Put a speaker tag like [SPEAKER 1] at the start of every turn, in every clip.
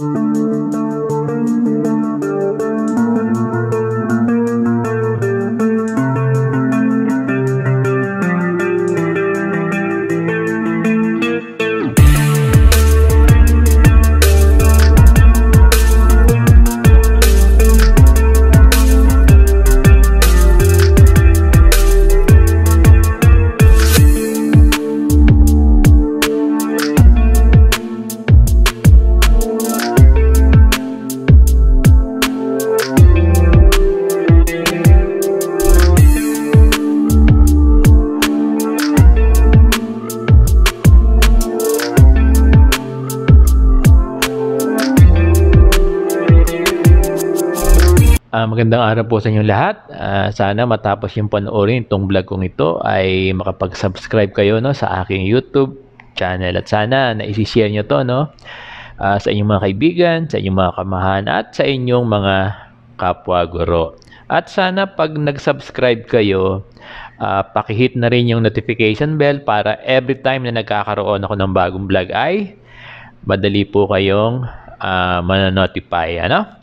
[SPEAKER 1] Música Ah, magandang araw po sa inyong lahat. Ah, sana matapos yung panoorin itong vlog kong ito ay makapag-subscribe kayo no, sa aking YouTube channel at sana na isi-share nyo to no, ah, sa inyong mga kaibigan, sa inyong mga kamahan at sa inyong mga kapwa guro. At sana pag nag-subscribe kayo, ah, pakihit na rin yung notification bell para every time na nagkakaroon ako ng bagong vlog ay madali po kayong uh, mananotify. Ano?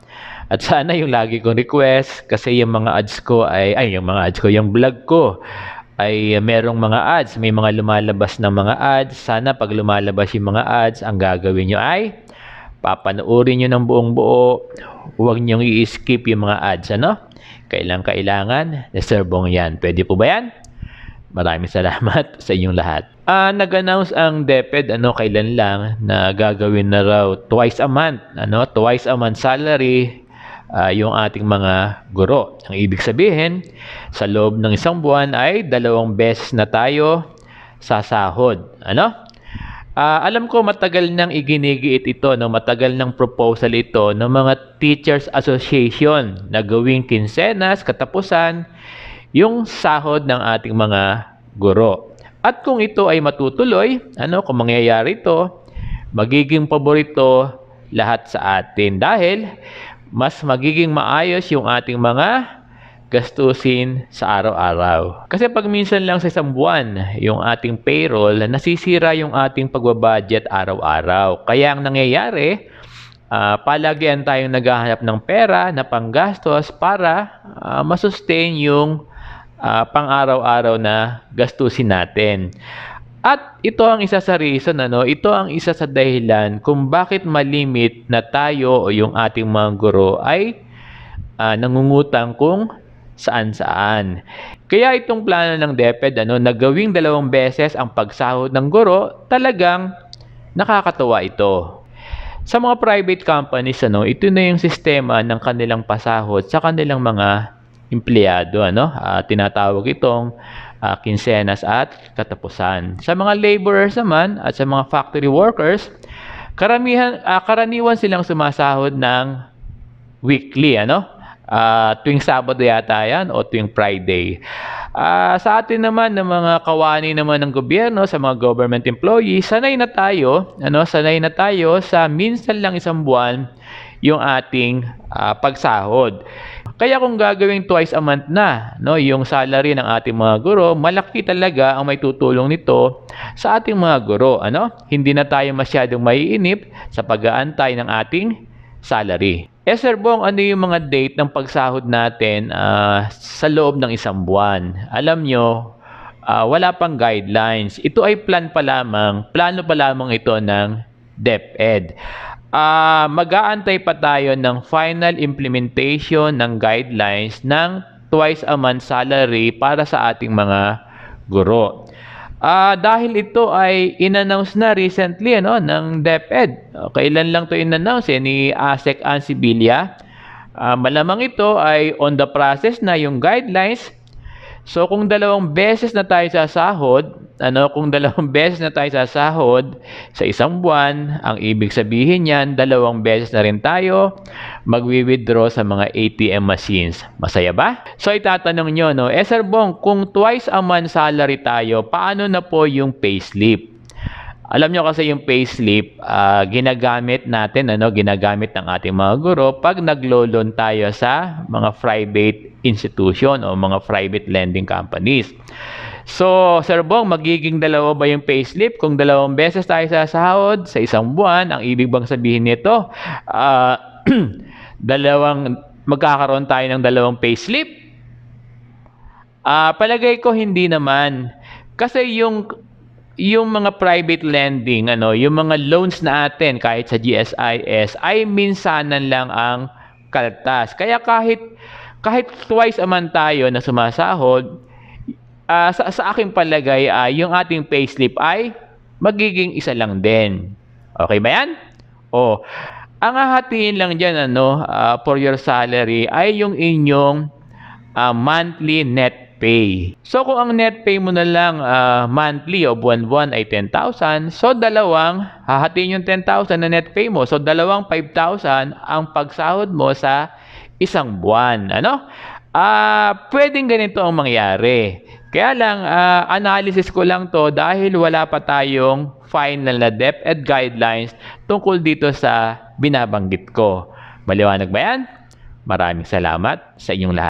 [SPEAKER 1] At sana yung lagi kong request kasi yung mga ads ko ay ay yung mga ads ko, yung vlog ko ay merong mga ads, may mga lumalabas ng mga ads. Sana pag lumalabas yung mga ads, ang gagawin nyo ay papanoorin nyo ng buong buo. Huwag nyo i-skip yung mga ads, ano? Kailang kailangan, reserbong yan. Pwede po ba yan? Maraming salamat sa inyong lahat. Ah, nag-announce ang DepEd ano kailan lang na gagawin na raw twice a month, ano, twice a month salary uh, yung ating mga guro. Ang ibig sabihin, sa loob ng isang buwan ay dalawang beses na tayo sasahod. Ano? Uh, alam ko matagal nang iginigiit ito, no? matagal nang proposal ito ng mga Teachers Association na gawing kinsenas, katapusan, yung sahod ng ating mga guro. At kung ito ay matutuloy, ano, kung mangyayari ito, magiging paborito lahat sa atin dahil mas magiging maayos yung ating mga gastusin sa araw-araw. Kasi pag minsan lang sa isang buwan, yung ating payroll, nasisira yung ating pagbabudget araw-araw. Kaya ang nangyayari, uh, palagian tayong naghahanap ng pera na panggastos para uh, masustain yung uh, pang-araw-araw na gastusin natin. At ito ang isa sa reason, ano, ito ang isa sa dahilan kung bakit malimit na tayo o yung ating mga guro ay uh, nangungutang kung saan-saan. Kaya itong plano ng DepEd ano, na gawing dalawang beses ang pagsahod ng guro, talagang nakakatuwa ito. Sa mga private companies, ano, ito na yung sistema ng kanilang pasahod sa kanilang mga empleyado. Ano? Uh, tinatawag itong uh, kinsenas at katapusan. Sa mga laborers naman at sa mga factory workers, karamihan uh, karaniwan silang sumasahod ng weekly, ano? Uh, tuwing Sabado yata yan o tuwing Friday. Uh, sa atin naman ng mga kawani naman ng gobyerno sa mga government employees, sanay na tayo, ano, sanay na tayo sa minsan lang isang buwan yung ating uh, pagsahod. Kaya kung gagawing twice a month na, no, yung salary ng ating mga guro, malaki talaga ang may tutulong nito sa ating mga guro, ano? Hindi na tayo masyadong maiinip sa pag-aantay ng ating salary. Eh Sir Bong, ano yung mga date ng pagsahod natin uh, sa loob ng isang buwan? Alam nyo, uh, wala pang guidelines. Ito ay plan pa lamang, plano pa lamang ito ng DepEd uh, mag-aantay pa tayo ng final implementation ng guidelines ng twice a month salary para sa ating mga guro. Uh, dahil ito ay inannounce na recently ano, ng DepEd. Uh, kailan lang to inannounce eh, ni ASEC Ansibilia. Uh, malamang ito ay on the process na yung guidelines So kung dalawang beses na tayo sasahod, ano, kung dalawang beses na tayo sasahod sa isang buwan, ang ibig sabihin niyan, dalawang beses na rin tayo magwi-withdraw sa mga ATM machines. Masaya ba? So itatanong nyo, no, eh Sir Bong, kung twice a month salary tayo, paano na po yung payslip? Alam nyo kasi yung payslip, uh, ginagamit natin, ano, ginagamit ng ating mga guro pag naglo-loan tayo sa mga private institution o mga private lending companies. So, Sir Bong, magiging dalawa ba yung payslip? Kung dalawang beses tayo sasahod sa isang buwan, ang ibig bang sabihin nito, uh, dalawang, magkakaroon tayo ng dalawang payslip? Uh, palagay ko hindi naman. Kasi yung yung mga private lending, ano, yung mga loans natin kahit sa GSIS ay minsanan lang ang kaltas. Kaya kahit kahit twice a month tayo na sumasahod, uh, sa, sa aking palagay ay uh, yung ating payslip ay magiging isa lang din. Okay ba yan? O, ang hahatiin lang dyan ano, uh, for your salary ay yung inyong uh, monthly net pay. So kung ang net pay mo na lang uh, monthly o buwan-buwan ay 10,000, so dalawang hahatiin yung 10,000 na net pay mo. So dalawang 5,000 ang pagsahod mo sa isang buwan. Ano? Ah, uh, pwedeng ganito ang mangyari. Kaya lang, uh, analysis ko lang to dahil wala pa tayong final na DepEd guidelines tungkol dito sa binabanggit ko. Maliwanag ba yan? Maraming salamat sa inyong lahat.